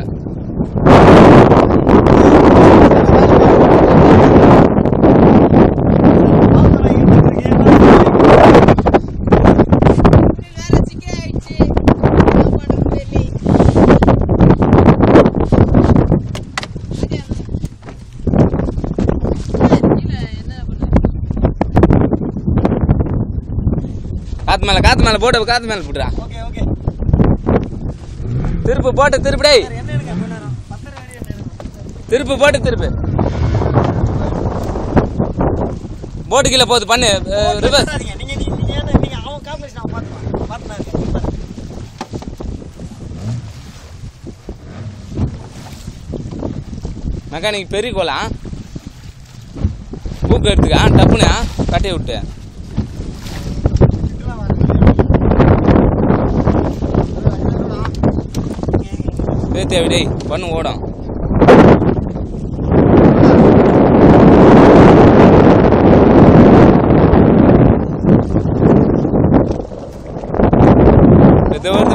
இப்போ காத்து மேல காத்து மேல போட்டு காத்து மேல போட்டுறா ஓகே ஓகே திருப்பு போட்டு திருப்பு டேய் சார் என்ன எடுங்க கொஞ்ச நேரம் பத்தரை வரையும் என்ன எடுங்க திருப்பு போட்டு திருப்பு. போட்டு கீழே போகுது பண்ணு. ரிவர்ஸ். மெக்கானிக் பெரிய கோலாம் ஊக்கு எடுத்துக்கா. டப்புனு கட்டையை விட்டு. ஏத்தி அப்படி பண்ணு ஓடும் இது வந்து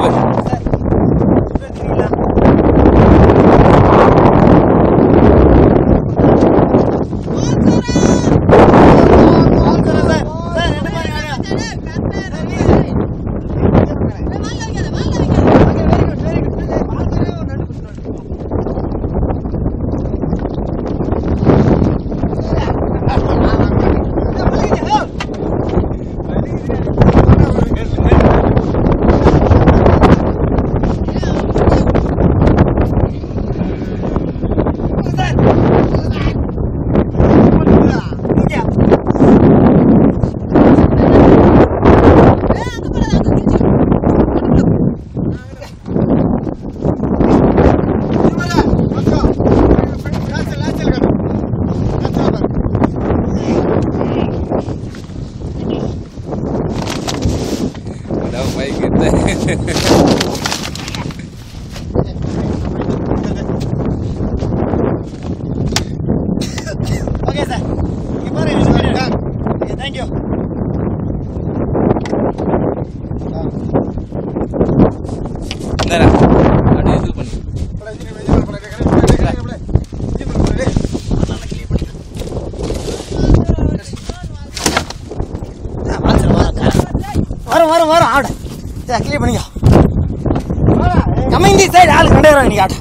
ஓகே சார் இங்க பாருங்க ஓகே தேங்க்யூ அப்படியே இது பண்ணு வரும் வரும் வரும் ஆடு கிளியர் பண்ணிக்கோ. கம்மிங் தி சைடு ஆள் வரேன் நீங்க ஆடு